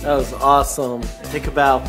That was awesome. Think about